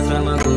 Cause I'm